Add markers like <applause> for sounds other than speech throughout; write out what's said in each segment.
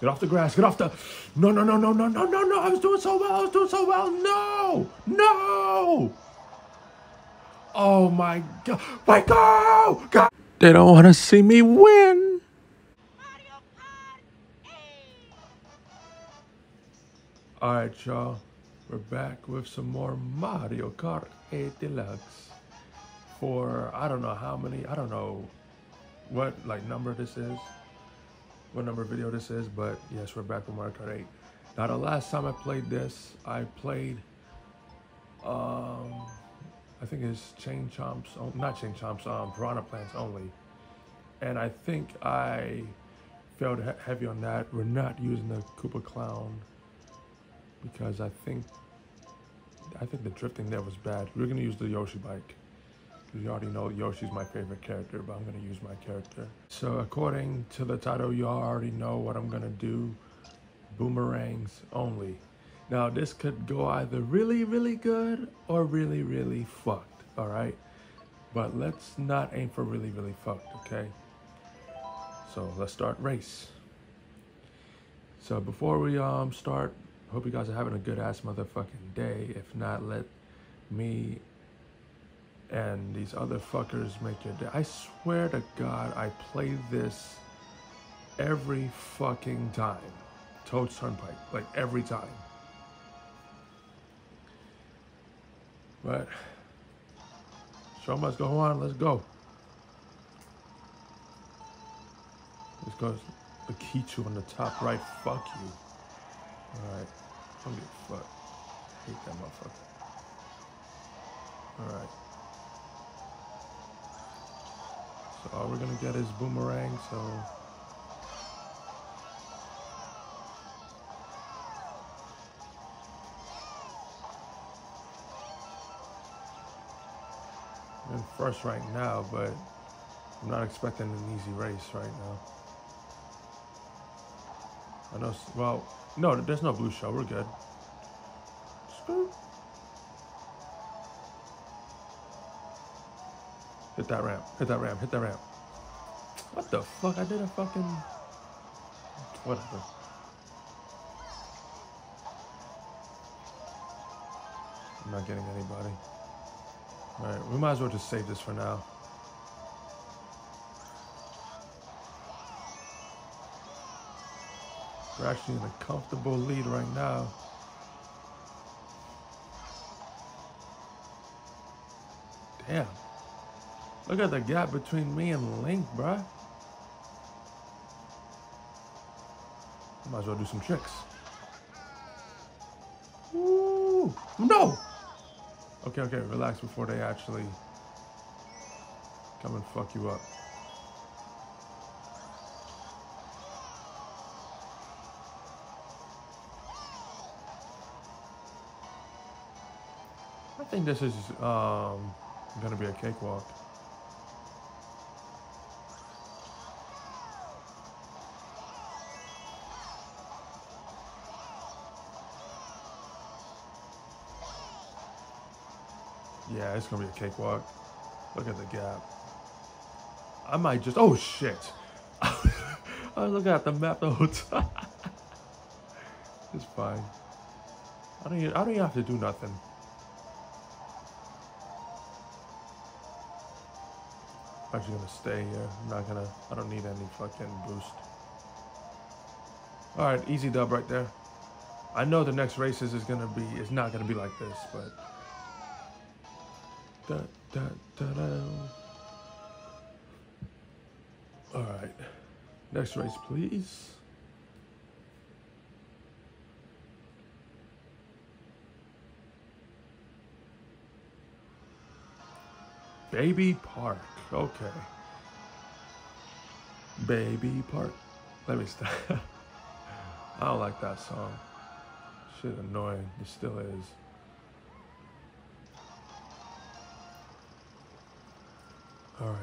Get off the grass. Get off the. No, no, no, no, no, no, no, no. I was doing so well. I was doing so well. No, no. Oh my god. Wait, go! go. They don't want to see me win. All right, y'all. We're back with some more Mario Kart 8 Deluxe. For I don't know how many. I don't know what like number this is what number video this is, but yes, we're back with Mario Kart 8. Now, the last time I played this, I played, um, I think it's Chain Chomps, oh, not Chain Chomps, um, Piranha Plants only. And I think I failed heavy on that. We're not using the Koopa Clown because I think, I think the drifting there was bad. We're gonna use the Yoshi bike. You already know Yoshi's my favorite character, but I'm gonna use my character. So according to the title, y'all already know what I'm gonna do. Boomerangs only. Now this could go either really, really good or really, really fucked, all right? But let's not aim for really, really fucked, okay? So let's start race. So before we um start, hope you guys are having a good ass motherfucking day. If not, let me and these other fuckers make your day. I swear to God, I play this every fucking time. Toad's Turnpike, like every time. But show must go on. Let's go. Let's go. Lakitu on the top right. Fuck you. All right. Don't give a fuck. Hate that motherfucker. All right. So all we're gonna get is boomerang, so. In first right now, but I'm not expecting an easy race right now. I know, well, no, there's no blue shell, we're good. Hit that ramp. Hit that ramp. Hit that ramp. What the fuck? I did a fucking... Whatever. I'm not getting anybody. Alright, we might as well just save this for now. We're actually in a comfortable lead right now. Damn. Look at the gap between me and Link, bruh. Might as well do some tricks. Ooh, no! Okay, okay, relax before they actually come and fuck you up. I think this is um, gonna be a cakewalk. Yeah, it's gonna be a cakewalk. Look at the gap. I might just, oh shit. I was looking at the map the whole time. <laughs> it's fine. I don't, even, I don't even have to do nothing. I'm actually gonna stay here. I'm not gonna, I don't need any fucking boost. All right, easy dub right there. I know the next races is gonna be, it's not gonna be like this, but Da, da, da, da. All right. Next race, please. Baby Park. Okay. Baby Park. Let me stop. <laughs> I don't like that song. Shit annoying. It still is. All right.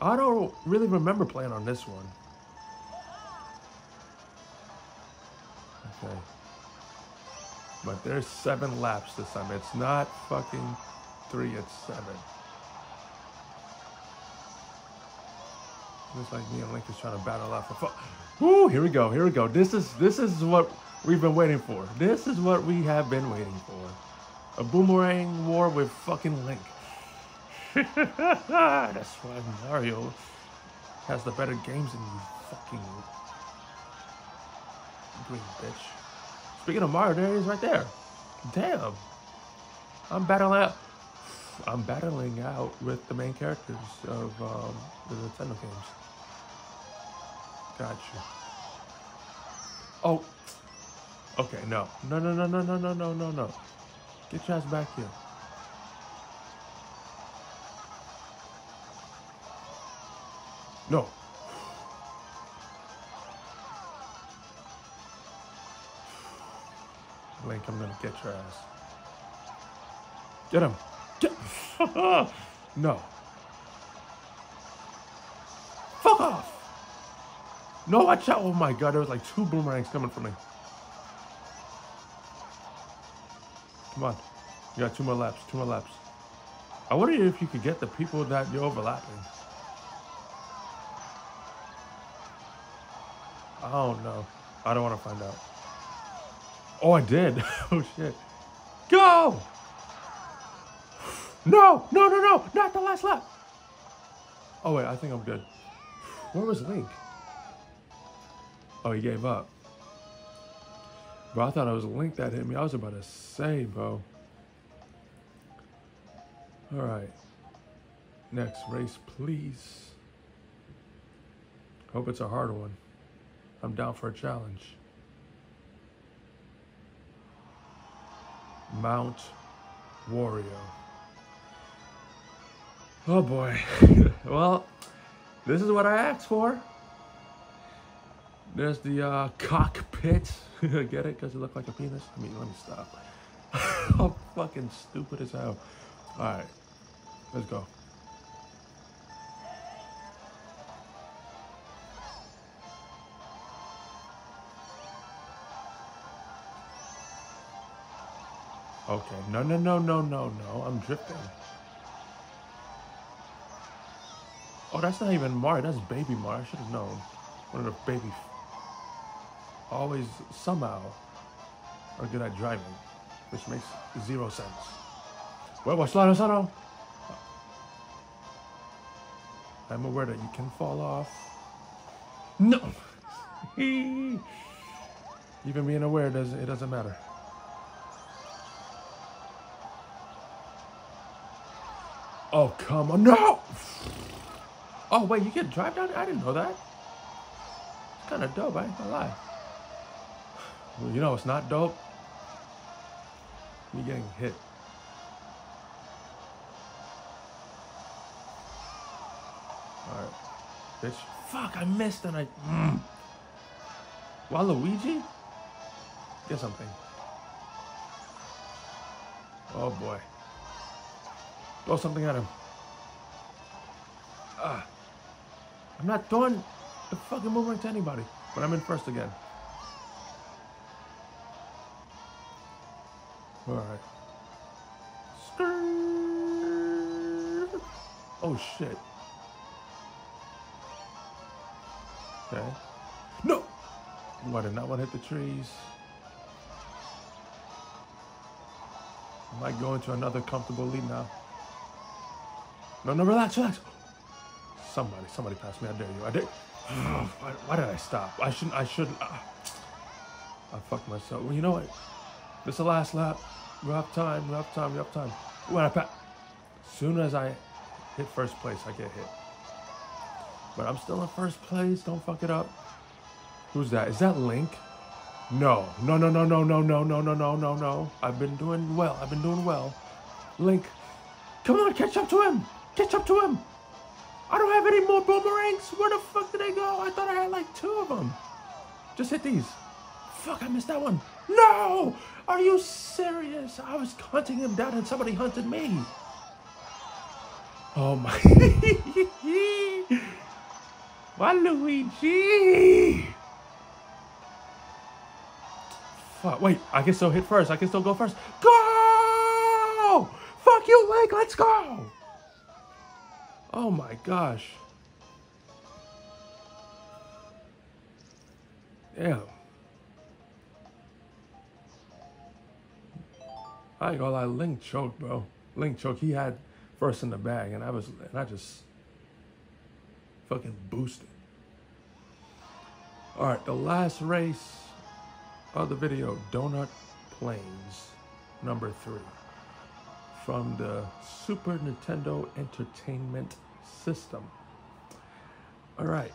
I don't really remember playing on this one. Okay. But there's seven laps this time. It's not fucking three, it's seven. Looks like me and Link is trying to battle out for fun. Ooh, here we go, here we go. This is this is what we've been waiting for. This is what we have been waiting for. A boomerang war with fucking Link. <laughs> That's why Mario has the better games than you fucking green bitch. Speaking of Mario, there he is right there. Damn. I'm battling out. I'm battling out with the main characters of um, the Nintendo games. Gotcha. Oh. Okay, no. No, no, no, no, no, no, no, no, no. Get your ass back here. No. Link, I'm gonna get your ass. Get him. Get. <laughs> no. Fuck off. No, watch out. Oh my god, there was like two boomerangs coming for me. Come on. You got two more laps, two more laps. I wonder if you could get the people that you're overlapping. Oh no. I don't want to find out. Oh, I did. <laughs> oh shit. Go! No, no, no, no, not the last lap. Oh wait, I think I'm good. Where was Link? Oh, he gave up. Bro, I thought it was Link that hit me. I was about to say, bro. All right. Next race, please. Hope it's a hard one. I'm down for a challenge. Mount Wario. Oh boy. <laughs> well, this is what I asked for. There's the uh, cockpit. <laughs> Get it? Because it looked like a penis? I mean, let me stop. <laughs> I'm fucking stupid as hell. Alright. Let's go. Okay. No, no, no, no, no, no. I'm drifting. Oh, that's not even Mario. That's Baby Mario. I should have known. One of the baby. Always, somehow, are good at driving, which makes zero sense. Well, what's Lano Sano? I'm aware that you can fall off. No! <laughs> Even being aware, doesn't, it doesn't matter. Oh, come on. No! Oh, wait, you can drive down? there? I didn't know that. It's kind of dope, I ain't gonna lie. Well, you know it's not dope? Me getting hit. Alright. Bitch. Fuck, I missed and I... Mm. Waluigi? Get something. Oh, boy. Throw something at him. Ah. I'm not throwing the fucking boomerang to anybody, but I'm in first again. All right. Oh shit. Okay. No! Why did not want to hit the trees? I might go into another comfortable lead now. No, no, relax, relax. Somebody, somebody passed me. I dare you. I dare. <sighs> why, why, did I stop? I shouldn't. I shouldn't. Uh, I fucked myself. Well, you know what? This is the last lap. We have time. We have time. We have time. When I pass, soon as I hit first place, I get hit. But I'm still in first place. Don't fuck it up. Who's that? Is that Link? No. No, no, no, no, no, no, no, no, no, no, no. I've been doing well. I've been doing well. Link, come on, catch up to him. Catch up to him! I don't have any more boomerangs! Where the fuck did they go? I thought I had like two of them. Just hit these. Fuck, I missed that one. No! Are you serious? I was hunting him down and somebody hunted me. Oh my. <laughs> Waluigi! Fuck, wait, I can still hit first. I can still go first. Go! Fuck you, Link, let's go! Oh my gosh. Damn. I ain't gonna lie, Link choke, bro. Link choke. He had first in the bag, and I was, and I just fucking boosted. All right, the last race of the video, Donut Plains, number three from the Super Nintendo Entertainment System. All right.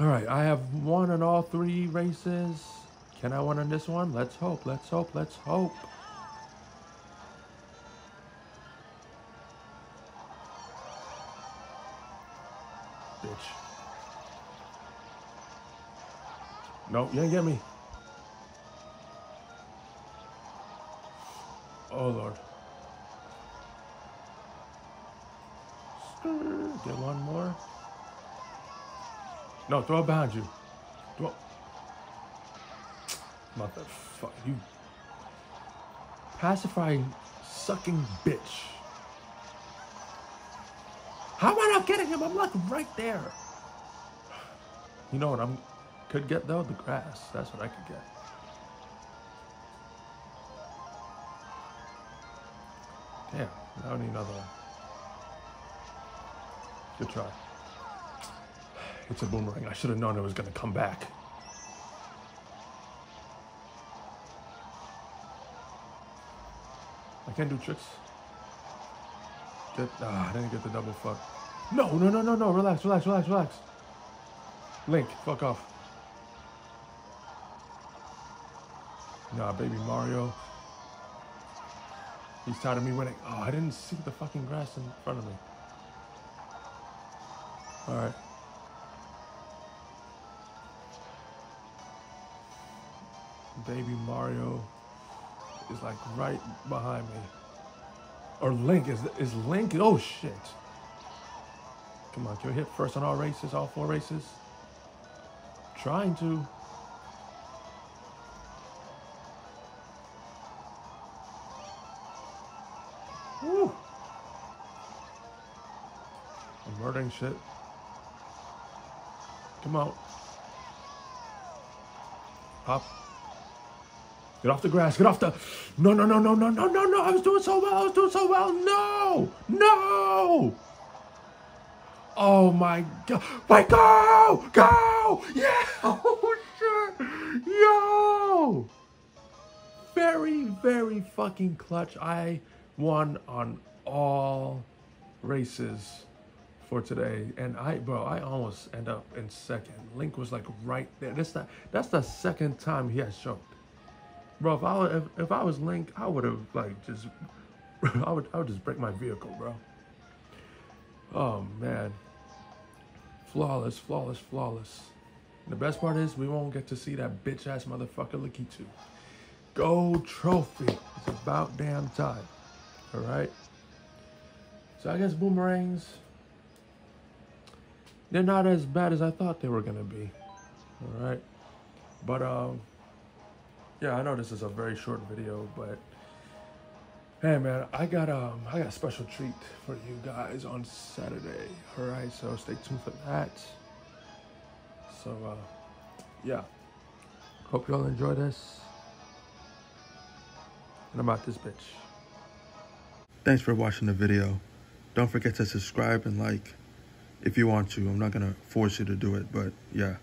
All right, I have won in all three races. Can I win in this one? Let's hope, let's hope, let's hope. Bitch. No, you ain't get me. One more. No, throw it behind you. Throw Motherfucker, you pacifying sucking bitch. How am I not getting him? I'm like right there. You know what I'm could get though? The grass. That's what I could get. Damn, I need another one. Good try. It's a boomerang. I should have known it was going to come back. I can't do tricks. Get, ah, I didn't get the double fuck. No, no, no, no, no. Relax, relax, relax, relax. Link, fuck off. Nah, baby Mario. He's tired of me winning. Oh, I didn't see the fucking grass in front of me. All right. Baby Mario is like right behind me. Or Link, is, is Link? Oh shit. Come on, can we hit first on all races, all four races? Trying to. Woo. I'm murdering shit. Come out. Pop. Get off the grass. Get off the. No, no, no, no, no, no, no, no. I was doing so well. I was doing so well. No. No. Oh my god. Wait, go. Go. Yeah. Oh, shit. Yo. Very, very fucking clutch. I won on all races for today, and I, bro, I almost end up in second. Link was like right there. That's the that's the second time he has choked. Bro, if I if, if I was Link, I would have like just <laughs> I would I would just break my vehicle, bro. Oh man. Flawless, flawless, flawless. And the best part is we won't get to see that bitch ass motherfucker Lakitu. Gold trophy. It's about damn time. Alright? So I guess boomerangs they're not as bad as I thought they were gonna be. Alright. But um yeah, I know this is a very short video, but hey man, I got um I got a special treat for you guys on Saturday. All right, so stay tuned for that. So uh yeah. Hope y'all enjoy this. And I'm out this bitch. Thanks for watching the video. Don't forget to subscribe and like if you want to. I'm not gonna force you to do it, but yeah.